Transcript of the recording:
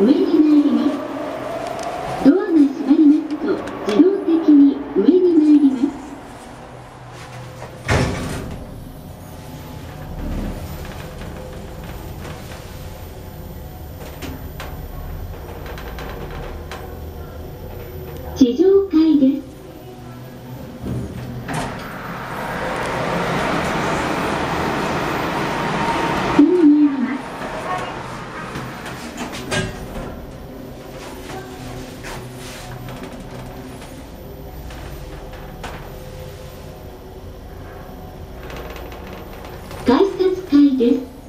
上に参ります。ドアが閉まりますと自動的に上に参ります地上階です解説会です。